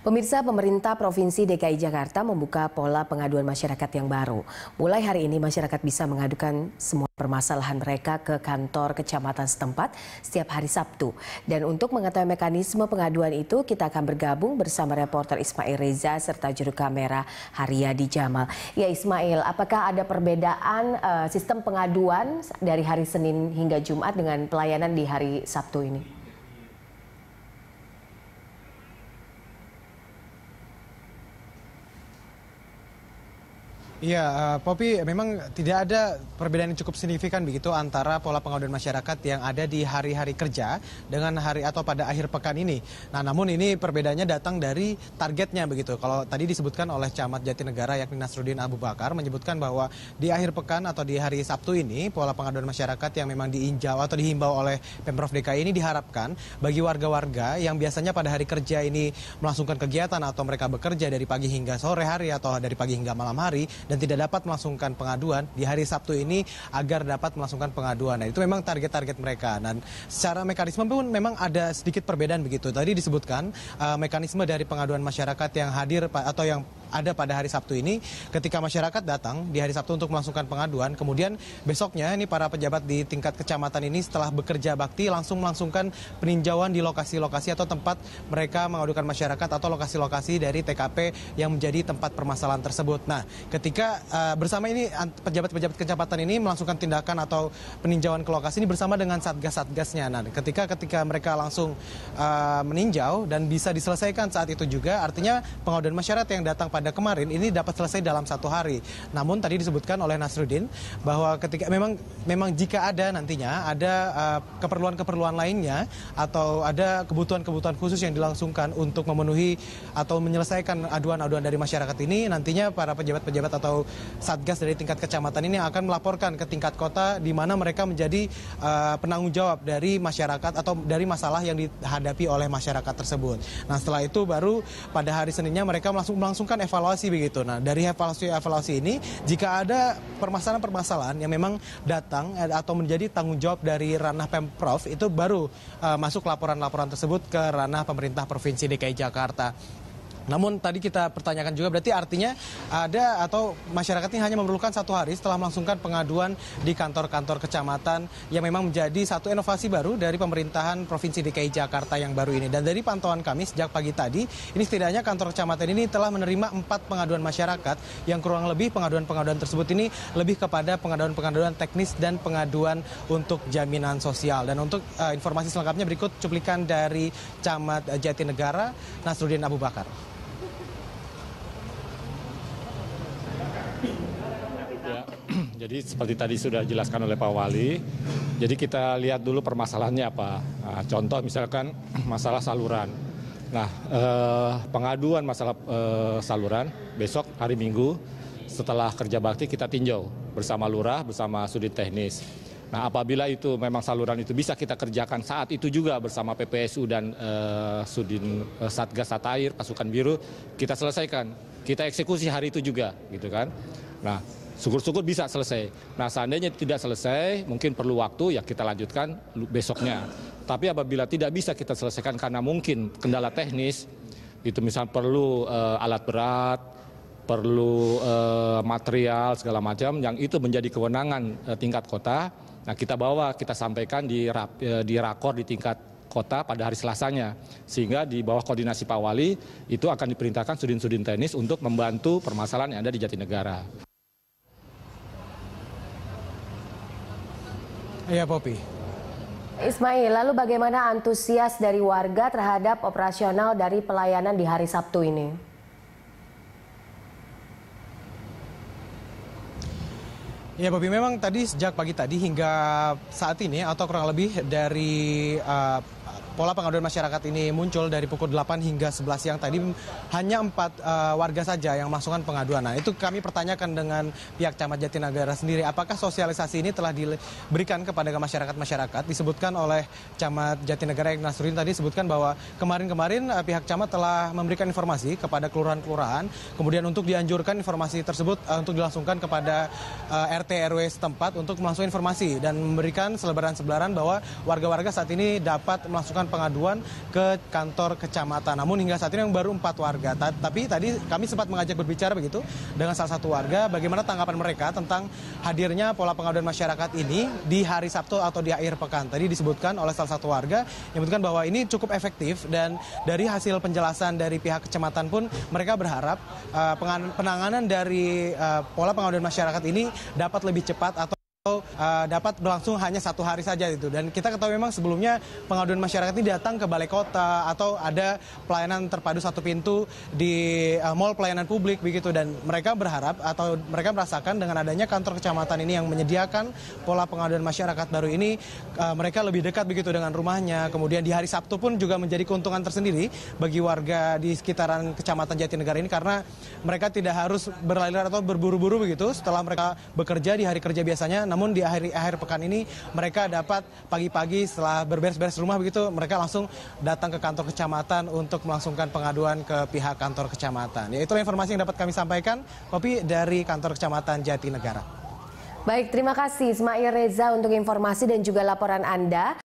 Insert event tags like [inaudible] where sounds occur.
Pemirsa pemerintah Provinsi DKI Jakarta membuka pola pengaduan masyarakat yang baru. Mulai hari ini masyarakat bisa mengadukan semua permasalahan mereka ke kantor kecamatan setempat setiap hari Sabtu. Dan untuk mengetahui mekanisme pengaduan itu, kita akan bergabung bersama reporter Ismail Reza serta juru kamera Haryadi Jamal. Ya Ismail, apakah ada perbedaan uh, sistem pengaduan dari hari Senin hingga Jumat dengan pelayanan di hari Sabtu ini? Iya, uh, Popi, memang tidak ada perbedaan yang cukup signifikan begitu antara pola pengaduan masyarakat yang ada di hari-hari kerja dengan hari atau pada akhir pekan ini. Nah, namun ini perbedaannya datang dari targetnya begitu. Kalau tadi disebutkan oleh Camat Jatinegara yakni Nasruddin Abu Bakar menyebutkan bahwa di akhir pekan atau di hari Sabtu ini pola pengaduan masyarakat yang memang diinjau atau dihimbau oleh Pemprov DKI ini diharapkan bagi warga-warga yang biasanya pada hari kerja ini melangsungkan kegiatan atau mereka bekerja dari pagi hingga sore hari atau dari pagi hingga malam hari dan tidak dapat melangsungkan pengaduan di hari Sabtu ini agar dapat melangsungkan pengaduan. Nah, itu memang target-target mereka. Dan secara mekanisme pun memang ada sedikit perbedaan begitu. Tadi disebutkan uh, mekanisme dari pengaduan masyarakat yang hadir atau yang ada pada hari Sabtu ini ketika masyarakat datang di hari Sabtu untuk melangsungkan pengaduan kemudian besoknya ini para pejabat di tingkat kecamatan ini setelah bekerja bakti langsung melangsungkan peninjauan di lokasi-lokasi atau tempat mereka mengadukan masyarakat atau lokasi-lokasi dari TKP yang menjadi tempat permasalahan tersebut. Nah, ketika uh, bersama ini pejabat-pejabat kecamatan ini melangsungkan tindakan atau peninjauan ke lokasi ini bersama dengan satgas-satgasnya. Nah, ketika ketika mereka langsung uh, meninjau dan bisa diselesaikan saat itu juga artinya pengaduan masyarakat yang datang pada pada kemarin ini dapat selesai dalam satu hari. Namun tadi disebutkan oleh Nasruddin bahwa ketika memang memang jika ada nantinya ada uh, keperluan-keperluan uh, lainnya atau ada kebutuhan-kebutuhan khusus yang dilangsungkan untuk memenuhi atau menyelesaikan aduan-aduan dari masyarakat ini nantinya para pejabat-pejabat atau satgas dari tingkat kecamatan ini akan melaporkan ke tingkat kota di mana mereka menjadi uh, penanggung jawab dari masyarakat atau dari masalah yang dihadapi oleh masyarakat tersebut. Nah setelah itu baru pada hari Seninnya mereka langsung melangsungkan evaluasi begitu. Nah, dari evaluasi-evaluasi ini, jika ada permasalahan-permasalahan yang memang datang eh, atau menjadi tanggung jawab dari ranah Pemprov, itu baru uh, masuk laporan-laporan tersebut ke ranah pemerintah Provinsi DKI Jakarta. Namun tadi kita pertanyakan juga berarti artinya ada atau masyarakat ini hanya memerlukan satu hari setelah melangsungkan pengaduan di kantor-kantor kecamatan yang memang menjadi satu inovasi baru dari pemerintahan Provinsi DKI Jakarta yang baru ini. Dan dari pantauan kami sejak pagi tadi, ini setidaknya kantor kecamatan ini telah menerima empat pengaduan masyarakat yang kurang lebih pengaduan-pengaduan tersebut ini lebih kepada pengaduan-pengaduan teknis dan pengaduan untuk jaminan sosial. Dan untuk uh, informasi selengkapnya berikut cuplikan dari Camat Jatinegara Nasruddin Abu Bakar. [clears throat] Jadi seperti tadi sudah dijelaskan oleh Pak Wali, jadi kita lihat dulu permasalahannya apa. Nah, contoh misalkan [clears throat] masalah saluran. Nah, eh, pengaduan masalah eh, saluran besok hari Minggu setelah kerja bakti kita tinjau bersama lurah, bersama sudit teknis. Nah, apabila itu memang saluran itu bisa kita kerjakan saat itu juga bersama PPSU dan eh, Sudin eh, Satgas Satair, pasukan biru, kita selesaikan. Kita eksekusi hari itu juga, gitu kan. Nah, syukur-syukur bisa selesai. Nah seandainya tidak selesai, mungkin perlu waktu ya kita lanjutkan besoknya. Tapi apabila tidak bisa kita selesaikan karena mungkin kendala teknis, itu misal perlu uh, alat berat, perlu uh, material segala macam, yang itu menjadi kewenangan uh, tingkat kota. Nah kita bawa, kita sampaikan di, rap, uh, di rakor di tingkat kota pada hari Selasanya. Sehingga di bawah koordinasi Pak Wali itu akan diperintahkan sudin-sudin teknis untuk membantu permasalahan yang ada di Jatinegara. Iya, Popi. Ismail, lalu bagaimana antusias dari warga terhadap operasional dari pelayanan di hari Sabtu ini? Ya, Bobi, memang tadi sejak pagi tadi hingga saat ini atau kurang lebih dari uh, pola pengaduan masyarakat ini muncul dari pukul 8 hingga 11 siang tadi hanya empat uh, warga saja yang melakukan pengaduan. Nah, itu kami pertanyakan dengan pihak Camat Jatinegara sendiri, apakah sosialisasi ini telah diberikan kepada masyarakat-masyarakat? Disebutkan oleh Camat Jatinegara yang Nasruddin tadi sebutkan bahwa kemarin-kemarin uh, pihak Camat telah memberikan informasi kepada kelurahan-kelurahan, kemudian untuk dianjurkan informasi tersebut uh, untuk dilangsungkan kepada uh, RT RW setempat untuk melangsungkan informasi dan memberikan selebaran-selebaran bahwa warga-warga saat ini dapat melangsungkan pengaduan ke kantor kecamatan. Namun hingga saat ini yang baru empat warga. Tapi tadi kami sempat mengajak berbicara begitu dengan salah satu warga bagaimana tanggapan mereka tentang hadirnya pola pengaduan masyarakat ini di hari Sabtu atau di akhir pekan. Tadi disebutkan oleh salah satu warga yang menyebutkan bahwa ini cukup efektif dan dari hasil penjelasan dari pihak kecamatan pun mereka berharap uh, penanganan dari uh, pola pengaduan masyarakat ini dapat lebih cepat atau uh, dapat berlangsung hanya satu hari saja itu dan kita ketahui memang sebelumnya pengaduan masyarakat ini datang ke balai kota atau ada pelayanan terpadu satu pintu di uh, mall pelayanan publik begitu. Dan mereka berharap atau mereka merasakan dengan adanya kantor kecamatan ini yang menyediakan pola pengaduan masyarakat baru ini uh, mereka lebih dekat begitu dengan rumahnya. Kemudian di hari Sabtu pun juga menjadi keuntungan tersendiri bagi warga di sekitaran kecamatan Jatinegara ini karena mereka tidak harus berlari atau berburu-buru begitu. Setelah mereka bekerja di hari kerja biasanya namun di akhir akhir pekan ini mereka dapat pagi-pagi setelah berberes-beres rumah begitu mereka langsung datang ke kantor kecamatan untuk melangsungkan pengaduan ke pihak kantor kecamatan. Ya itulah informasi yang dapat kami sampaikan kopi dari kantor kecamatan Jatinegara. Baik, terima kasih Ismail Reza untuk informasi dan juga laporan Anda.